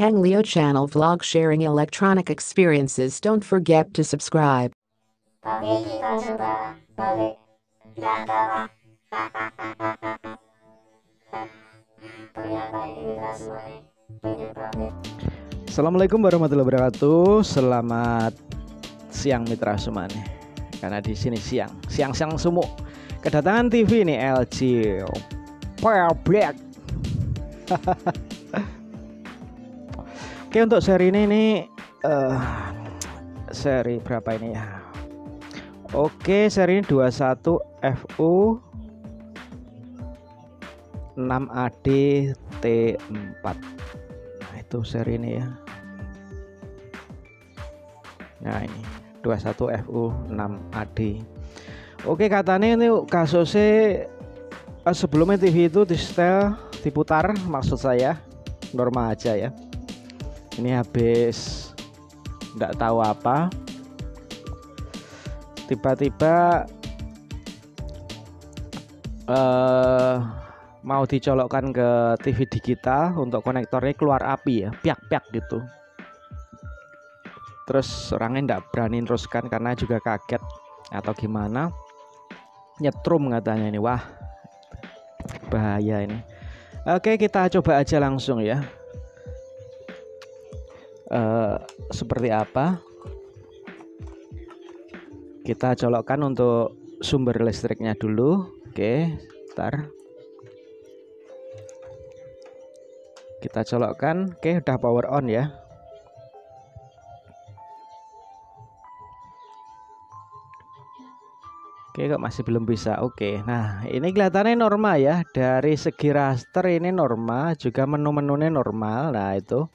Kang Leo channel vlog sharing electronic experiences. Don't forget to subscribe. Kita coba balik Ternyata ini semua Assalamualaikum warahmatullahi wabarakatuh. Selamat siang mitra semua nih. Karena di sini siang, siang-siang semu. Kedatangan TV nih LG Power Black. Oke untuk seri ini nih eh, seri berapa ini ya? Oke seri ini 21 FU 6AD T4 Nah itu seri ini ya. Nah ini. 21 FU 6 AD Oke katanya ini kasusnya eh, sebelumnya TV itu di setel diputar maksud saya. Normal aja ya ini habis nggak tahu apa. Tiba-tiba eh mau dicolokkan ke TV digital untuk konektornya keluar api ya piak-piak gitu. Terus orangnya nggak berani teruskan karena juga kaget atau gimana. Nyetrum katanya ini wah bahaya ini. Oke kita coba aja langsung ya Eh, seperti apa? Kita colokkan untuk sumber listriknya dulu. Oke ntar. Kita colokkan. Oke udah power on ya. Oke kok masih belum bisa? Oke. Nah ini kelihatannya normal ya. Dari segi raster ini normal Juga menu-menunya normal. Nah itu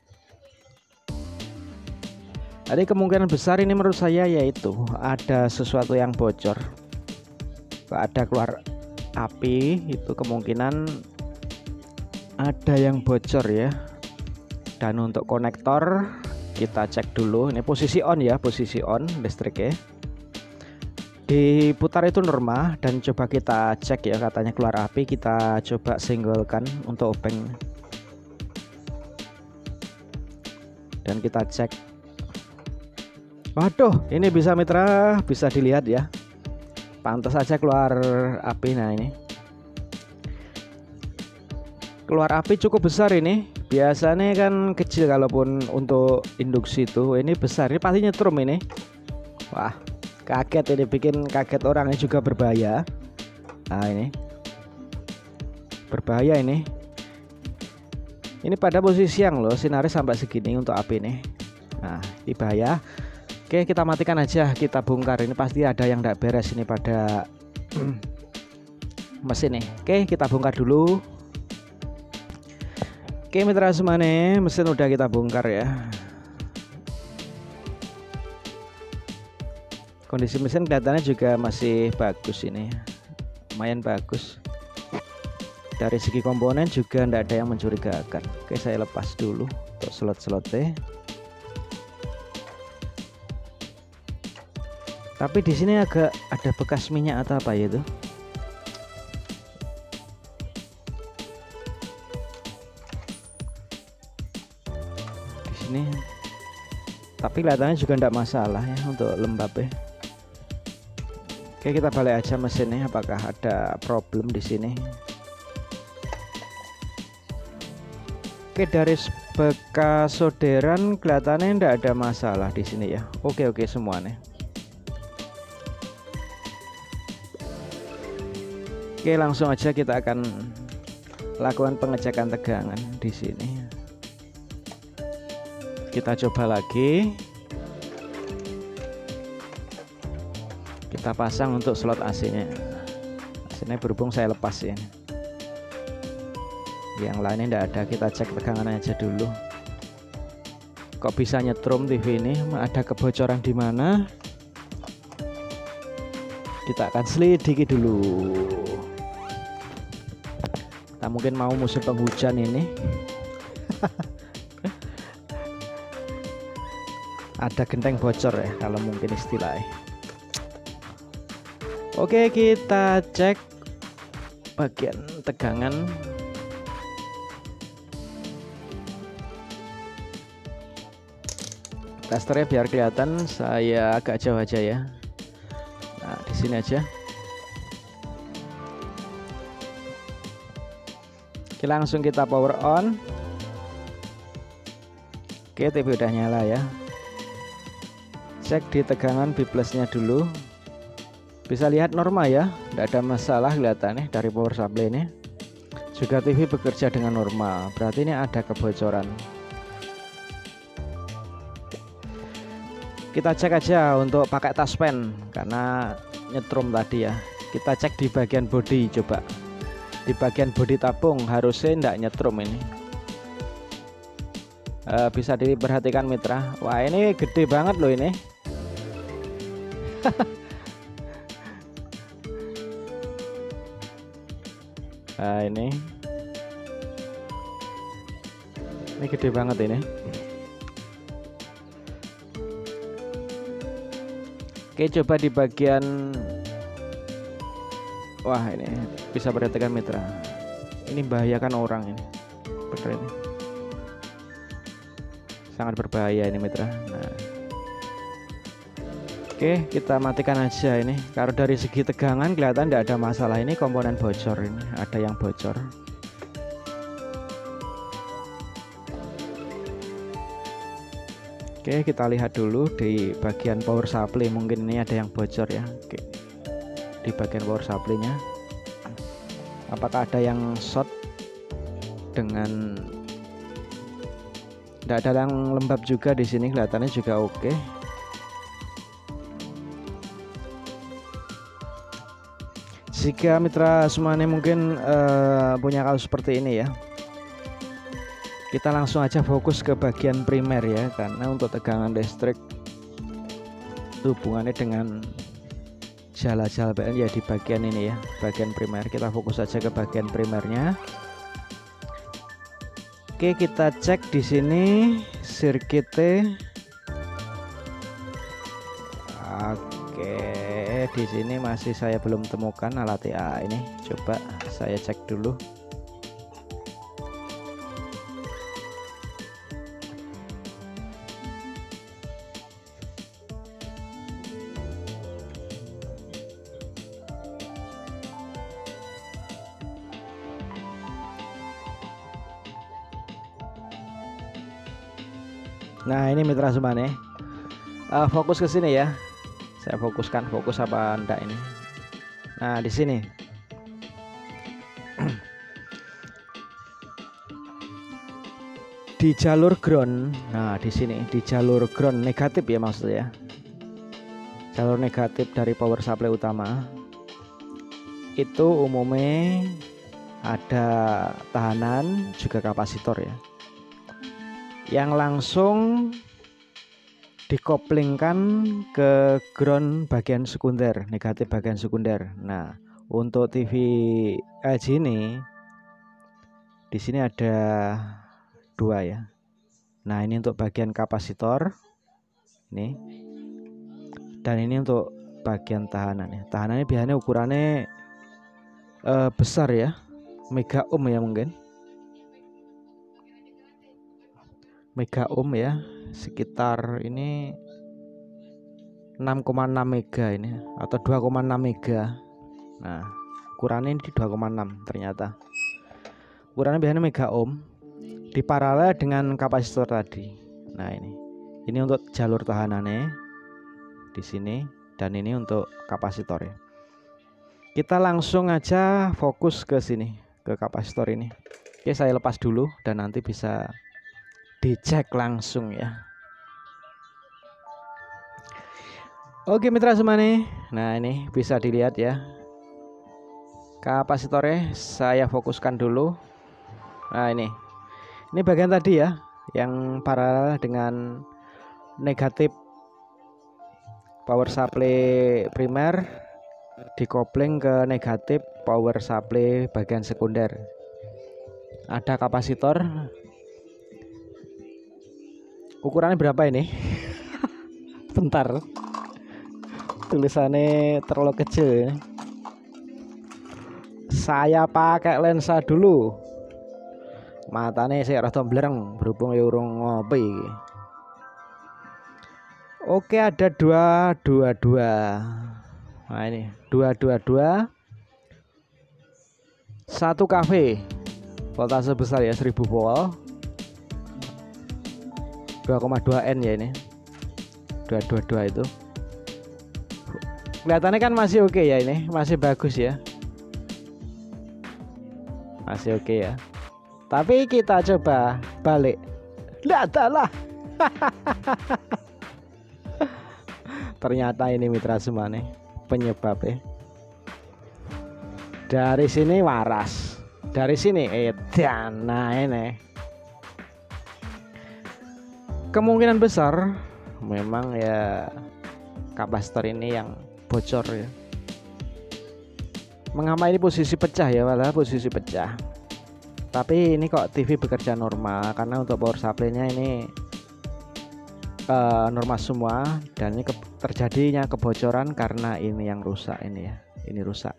Jadi kemungkinan besar ini menurut saya yaitu Ada sesuatu yang bocor. Ada keluar api Itu kemungkinan Ada yang bocor ya. Dan untuk konektor Kita cek dulu. Ini posisi on ya Posisi on listriknya. Diputar itu normal dan coba kita cek ya katanya keluar api. Kita coba singgulkan untuk obeng. Dan kita cek waduh ini bisa mitra bisa dilihat ya. Pantas saja keluar api nah ini. Keluar api cukup besar ini. Biasanya kan kecil kalaupun untuk induksi itu ini besar. Ini pasti nyetrum ini. Wah kaget ini bikin kaget orangnya juga berbahaya. Nah ini. Berbahaya ini. Ini pada posisi siang loh sinarnya sampai segini untuk api nih nah ini bahaya oke kita matikan aja kita bongkar. Ini pasti ada yang tidak beres ini pada mesin nih. Oke kita bongkar dulu. Oke mitra semuanya mesin udah kita bongkar ya. Kondisi mesin kelihatannya juga masih bagus ini. Lumayan bagus. Dari segi komponen juga tidak ada yang mencurigakan. Oke saya lepas dulu untuk slot-slotnya tapi di sini agak ada bekas minyak atau apa ya itu? Di sini. Tapi kelihatannya juga tidak masalah ya untuk lembabnya Oke kita balik aja mesinnya apakah ada problem di sini? Oke dari bekas solderan kelihatannya tidak ada masalah di sini ya. Oke oke semuanya Oke langsung aja kita akan lakukan pengecekan tegangan di sini. Kita coba lagi. Kita pasang untuk slot AC nya AC nya berhubung saya lepas ya. Yang lainnya tidak ada. Kita cek tegangan aja dulu. Kok bisa nyetrum TV ini? Ada kebocoran di mana? Kita akan selidiki dulu kita mungkin mau musim penghujan ini. Ada genteng bocor ya kalau mungkin istilahnya. Oke kita cek bagian tegangan. Testernya biar kelihatan saya agak jauh aja ya. Nah di sini aja Oke langsung kita power on. Oke TV udah nyala ya. Cek di tegangan B plusnya dulu. Bisa lihat normal ya tidak ada masalah kelihatannya dari power supply ini. Juga TV bekerja dengan normal berarti ini ada kebocoran. Kita cek aja untuk pakai taspen karena nyetrum tadi ya. Kita cek di bagian body coba di bagian body tabung harusnya tidak nyetrum ini. E, bisa diperhatikan mitra. Wah ini gede banget loh ini. Nah ini. Ini gede banget ini. Oke coba di bagian Wah ini bisa perhatikan mitra. Ini bahayakan orang ini. Bener ini. Sangat berbahaya ini mitra. Nah. Oke kita matikan aja ini. Kalau dari segi tegangan kelihatan tidak ada masalah Ini. Komponen bocor ini. Ada yang bocor. Oke kita lihat dulu di bagian power supply. Mungkin ini ada yang bocor ya. Oke di bagian power supply nya apakah ada yang short dengan tidak ada yang lembab juga di sini kelihatannya juga oke. Jika mitra semuanya mungkin uh, punya kasus seperti ini ya. Kita langsung aja fokus ke bagian primer ya karena untuk tegangan listrik hubungannya dengan jala-jala PN ya di bagian ini ya bagian primer. Kita fokus saja ke bagian primernya. Oke kita cek di sini sirkuitnya. Oke di sini masih saya belum temukan alat TA ini. Coba saya cek dulu Nah ini mitra semuanya uh, fokus ke sini ya. Saya fokuskan fokus apa anda ini? Nah di sini. Di jalur ground. Nah di sini di jalur ground negatif ya maksudnya jalur negatif dari power supply utama. Itu umumnya ada tahanan juga kapasitor ya yang langsung dikoplingkan ke ground bagian sekunder negatif bagian sekunder. Nah untuk TV LG ini di sini ada dua ya. Nah ini untuk bagian kapasitor ini. Dan ini untuk bagian tahanan ya. Tahanannya biasanya ukurannya eh, besar ya. Mega ohm ya mungkin mega ohm ya sekitar ini 6,6 mega ini atau 2,6 mega. Nah ukurannya ini 2,6 ternyata. Ukurannya biasanya mega ohm di paralel dengan kapasitor tadi. Nah ini. Ini untuk jalur tahanannya di sini dan ini untuk kapasitor ya. Kita langsung aja fokus ke sini ke kapasitor ini. Oke saya lepas dulu dan nanti bisa dicek langsung ya. Oke mitra semuanya Nah ini bisa dilihat ya. Kapasitornya saya fokuskan dulu. Nah ini. Ini bagian tadi ya Yang paralel dengan Negatif Power supply primer Dikopling ke negatif Power supply bagian sekunder. Ada kapasitor ukurannya berapa ini? Bentar. Tulisannya terlalu kecil saya pakai lensa dulu. Matanya saya rasa blereng berhubung ya urung ngopi. Oke ada dua dua dua. Nah ini. Dua dua dua. Satu kafe. Voltase besar ya 1000 volt 2,2 N ya ini. 222 itu. Kelihatannya kan masih oke ya ini masih bagus ya. Masih oke ya. Tapi kita coba balik. Lihat lah. Ternyata ini mitra semua nih penyebabnya dari sini waras. Dari sini edan nah ini kemungkinan besar memang ya kapasitor ini yang bocor ya. Mengapa ini posisi pecah ya malah posisi pecah. Tapi ini kok TV bekerja normal karena untuk power supply nya ini uh, normal semua dan ini ke terjadinya kebocoran karena ini yang rusak ini ya. Ini rusak.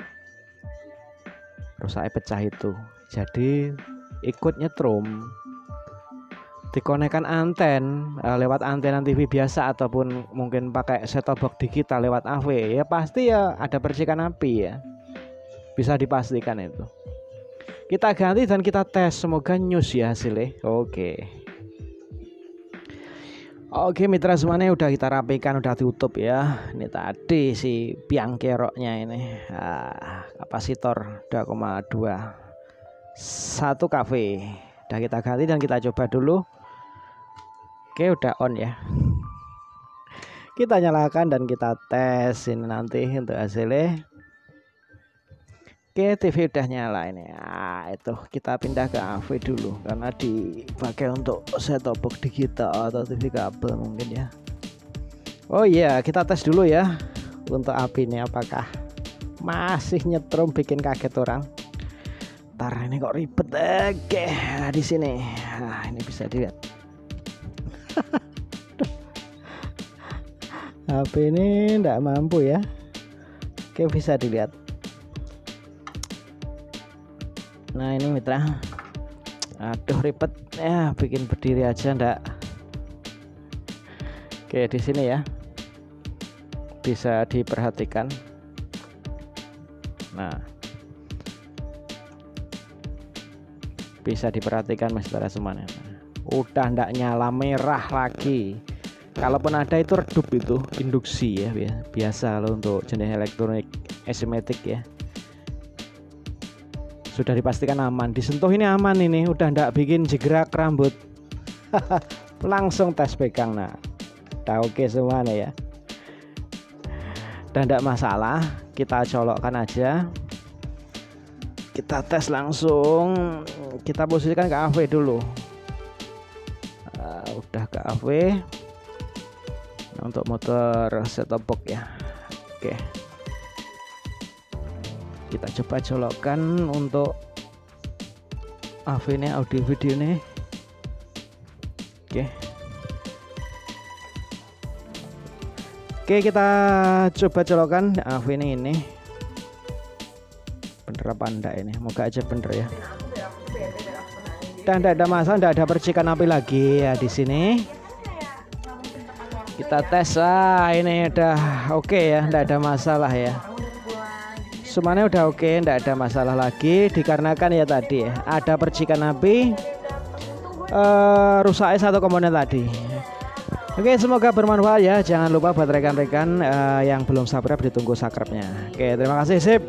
Rusaknya pecah itu. Jadi ikut nyetrum dikonekkan anten uh, lewat antena TV biasa ataupun mungkin pakai set top box digital lewat AV ya pasti ya ada percikan api ya. Bisa dipastikan itu. Kita ganti dan kita tes semoga news ya hasilnya. Oke. Oke mitra semuanya udah kita rapikan udah tutup ya. Ini tadi si piang keroknya ini. Ah, kapasitor 2,2 satu kafe udah kita ganti dan kita coba dulu Oke udah on ya. Kita nyalakan dan kita tes ini nanti untuk hasilnya. Oke TV udah nyala ini. Nah, itu kita pindah ke AV dulu karena dipakai untuk set top box digital atau TV kabel mungkin ya. Oh iya kita tes dulu ya untuk api ini apakah masih nyetrum bikin kaget orang. Ntar ini kok ribet oke nah, di sini. Nah, ini bisa dilihat HP ini tidak mampu ya. Oke bisa dilihat. Nah ini mitra. Aduh ribet. Ya bikin berdiri aja ndak. Oke di sini ya. Bisa diperhatikan. Nah. Bisa diperhatikan mas semuanya udah ndak nyala merah lagi kalaupun ada itu redup itu induksi ya biasa loh untuk jenis elektronik asimetik ya. Sudah dipastikan aman. Disentuh ini aman ini udah ndak bikin jegerak rambut. Langsung tes pegang nah udah oke semuanya ya. Dan tidak masalah kita colokkan aja. Kita tes langsung. Kita posisikan ke AV dulu. Uh, udah ke AV untuk motor set top box ya. Oke. Kita coba colokkan untuk AV ini audio video ini oke. Oke kita coba colokkan AV ini ini. Bener apa enggak ini? Moga aja bener ya. Dan tidak ada masalah tidak ada percikan api lagi ya di sini kita tes ah ini udah oke okay ya tidak ada masalah ya. Semuanya udah oke okay, enggak ada masalah lagi dikarenakan ya tadi ya ada percikan api uh, rusaknya satu komponen tadi. Oke semoga bermanfaat ya. Jangan lupa buat rekan-rekan uh, yang belum subscribe ditunggu subscribe nya Oke terima kasih sip